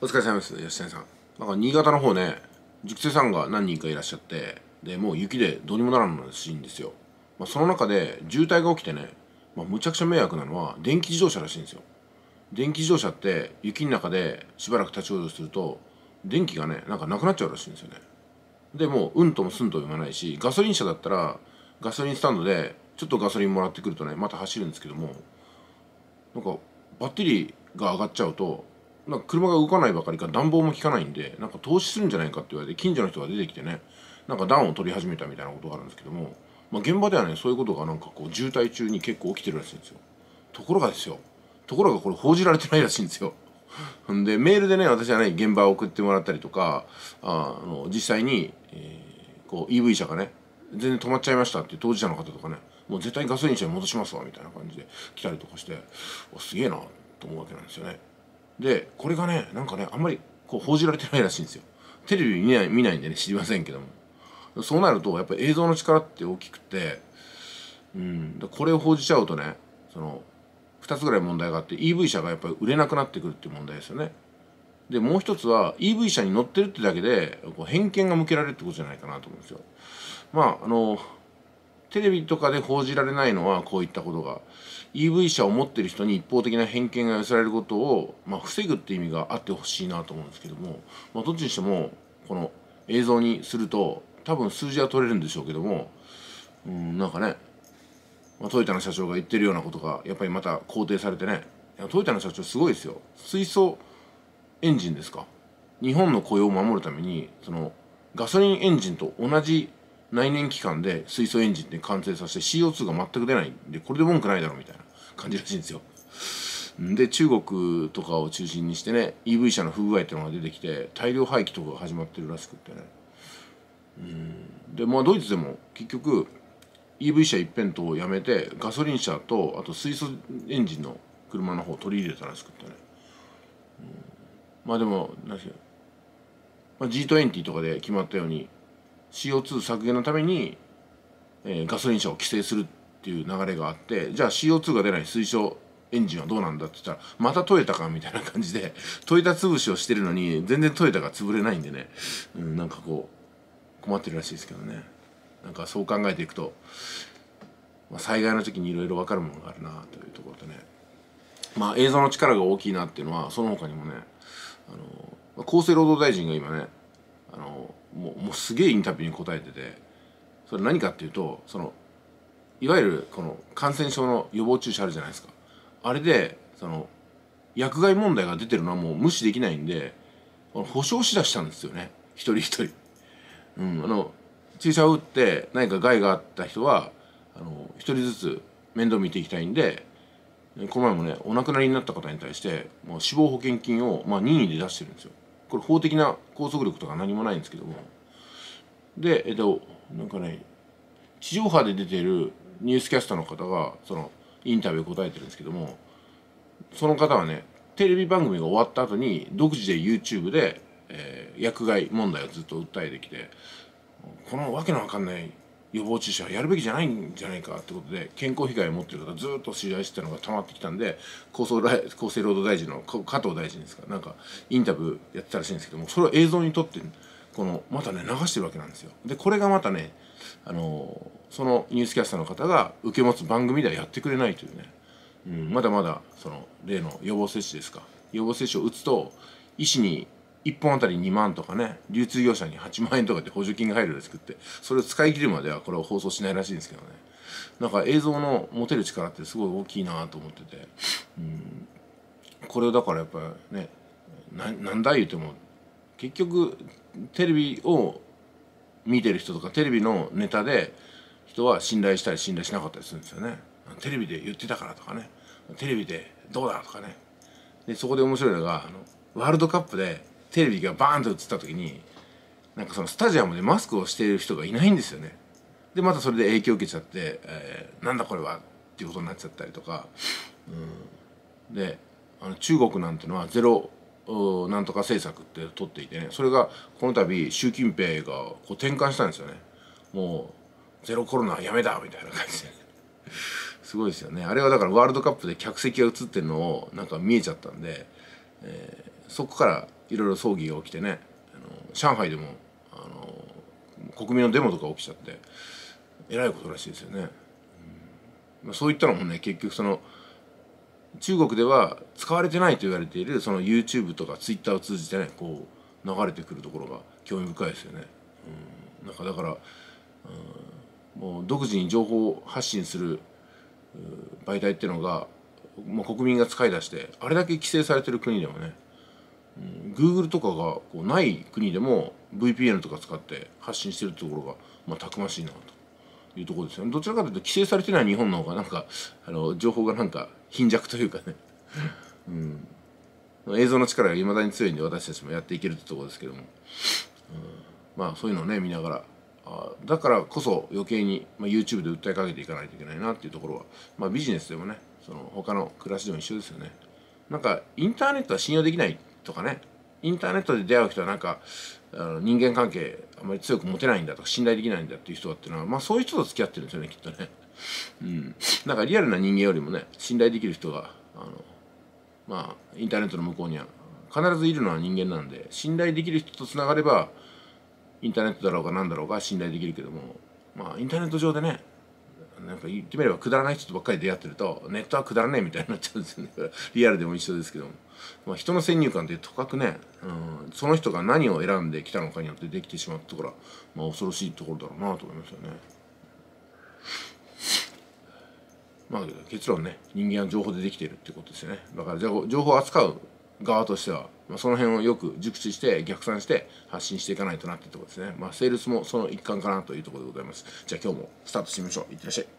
お疲れ様です吉谷さん。なんか新潟の方ね塾生さんが何人かいらっしゃってでもう雪でどうにもならんらしいんですよ、まあ、その中で渋滞が起きてね、まあ、むちゃくちゃ迷惑なのは電気自動車らしいんですよ。電気自動車って雪の中でしばらく立ち往生すると電気がねなんかなくなっちゃうらしいんですよね。でもううんともすんとも言わないしガソリン車だったらガソリンスタンドでちょっとガソリンもらってくるとねまた走るんですけどもなんかバッテリーが上がっちゃうとなんか車が動かないばかりか暖房も効かないんでなんか投資するんじゃないかって言われて近所の人が出てきてねなんか暖を取り始めたみたいなことがあるんですけども、まあ、現場ではねそういうことがなんかこう渋滞中に結構起きてるらしいんですよ。ところがですよところがこれ報じられてないらしいんですよ。んでメールでね私はね現場を送ってもらったりとかあの実際に、えー、こう EV 車がね全然止まっちゃいましたって当事者の方とかねもう絶対ガソリン車に戻しますわみたいな感じで来たりとかしてすげえなと思うわけなんですよね。でこれがねなんかねあんまりこう報じられてないらしいんですよ。テレビ見ない見ないんでね知りませんけども。そうなるとやっぱり映像の力って大きくてうんこれを報じちゃうとねその2つぐらい問題があって EV 車がやっぱり売れなくなってくるっていう問題ですよね。でもう一つは EV 車に乗ってるってだけでこう偏見が向けられるってことじゃないかなと思うんですよ。まああのテレビとかで報じられないのはこういったことが EV 車を持ってる人に一方的な偏見が寄せられることを、まあ、防ぐって意味があってほしいなと思うんですけども、まあ、どっちにしてもこの映像にすると多分数字は取れるんでしょうけどもうんなんかね、まあ、トヨタの社長が言ってるようなことがやっぱりまた肯定されてねいやトヨタの社長すごいですよ。水素エンジンですか？日本の雇用を守るためにそのガソリンエンジンと同じ内燃機関で水素エンジンで完成させて CO2 が全く出ないんでこれで文句ないだろうみたいな感じらしいんですよ。で中国とかを中心にしてね EV 車の不具合っていうのが出てきて大量廃棄とかが始まってるらしくってね。うん。でまあドイツでも結局 EV 車一辺倒をやめてガソリン車とあと水素エンジンの車の方を取り入れたらしくってね、うん、まあでも何しろ、まあ、G20 とかで決まったように CO2 削減のために、えー、ガソリン車を規制するっていう流れがあってじゃあ CO2 が出ない水素エンジンはどうなんだって言ったらまたトヨタかみたいな感じでトヨタ潰しをしてるのに全然トヨタが潰れないんでね、うん、なんかこう困ってるらしいですけどね。なんかそう考えていくと、まあ、災害の時にいろいろ分かるものがあるなというところとね。まあ映像の力が大きいなっていうのはその他にもねあの厚生労働大臣が今ねあのもうすげえインタビューに答えててそれ何かっていうとそのいわゆるこの感染症の予防注射あるじゃないですかあれでその薬害問題が出てるのはもう無視できないんで保証しだしたんですよね一人一人。うん、あの注射を打って何か害があった人はあの一人ずつ面倒見ていきたいんでこの前もねお亡くなりになった方に対してもう死亡保険金を、まあ、任意で出してるんですよ。これ法的な拘束力とか何もないんですけどもでえっとなんかね地上波で出てるニュースキャスターの方がそのインタビュー答えてるんですけどもその方はねテレビ番組が終わった後に独自で YouTube で、えー、薬害問題をずっと訴えてきてこのわけのわかんない予防注射はやるべきじゃないんじゃないかってことで健康被害を持ってる方ずっと取材してたのが溜まってきたんで厚生厚生労働大臣の加藤大臣ですかなんかインタビューやってたらしいんですけどもそれを映像に撮ってこのまたね流してるわけなんですよ。でこれがまたねあのそのニュースキャスターの方が受け持つ番組ではやってくれないというね、うん、まだまだその例の予防接種ですか。予防接種を打つと医師に1本あたり2万とかね流通業者に8万円とかって補助金が入るらしくってそれを使い切るまではこれを放送しないらしいんですけどね。なんか映像の持てる力ってすごい大きいなと思ってて、うん、これをだからやっぱりねなんだ言うても結局テレビを見てる人とかテレビのネタで人は信頼したり信頼しなかったりするんですよね。テレビで言ってたからとかね。テレビでどうだとかね。でそこで面白いのがあのワールドカップでテレビがバーンと映った時になんかそのスタジアムでマスクをしている人がいないんですよね。でまたそれで影響を受けちゃって、えー、なんだこれはっていうことになっちゃったりとか、うん、であの中国なんてのはゼロなんとか政策って取っていてねそれがこの度習近平がこう転換したんですよね。もうゼロコロナやめだみたいな感じで、すごいですよね。あれはだからワールドカップで客席が映ってるのをなんか見えちゃったんで、えー、そこからいろいろ葬儀が起きてねあの上海でもあの国民のデモとか起きちゃってえらいことらしいですよね、うん。ま、そういったのもね結局その中国では使われてないと言われているその YouTube とか Twitter を通じてねこう流れてくるところが興味深いですよね、うん、なんかだから、うん、もう独自に情報を発信する媒体っていうのがまあ、国民が使い出してあれだけ規制されてる国でもね、うん、Google とかがこうない国でも VPN とか使って発信してるところが、まあ、たくましいなと。いうところですよね。どちらかというと規制されてない日本の方がなんかあの情報がなんか貧弱というかね、うん、映像の力がいまだに強いんで私たちもやっていけるってところですけども、うん、まあそういうのをね見ながらあだからこそ余計に、まあ、YouTube で訴えかけていかないといけないなっていうところは、まあ、ビジネスでもねその他の暮らしでも一緒ですよね。なんかインターネットは信用できないとかねインターネットで出会う人はなんかあの人間関係あまり強く持てないんだとか信頼できないんだっていう人だっていうのはまあそういう人と付き合ってるんですよねきっとね。うん。なんかリアルな人間よりもね信頼できる人があのまあインターネットの向こうには必ずいるのは人間なんで信頼できる人とつながればインターネットだろうが何だろうが信頼できるけどもまあインターネット上でねなんか言ってみればくだらない人とばっかり出会ってるとネットはくだらねえみたいになっちゃうんですよね。リアルでも一緒ですけども、まあ、人の先入観ってとかくね、うん、その人が何を選んできたのかによってできてしまったところは、まあ、恐ろしいところだろうなと思いますよね。まあ結論ね人間は情報でできているっていうことですよね。だから情報を扱う側としては、まあ、その辺をよく熟知して逆算して発信していかないとなっていうところですね。まあセールスもその一環かなというところでございます。じゃあ今日もスタートしてみましょう。いってらっしゃい。